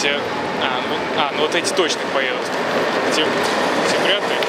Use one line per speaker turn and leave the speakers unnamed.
где... А, ну, а, ну вот эти точно поедут. Эти, эти вряд ли.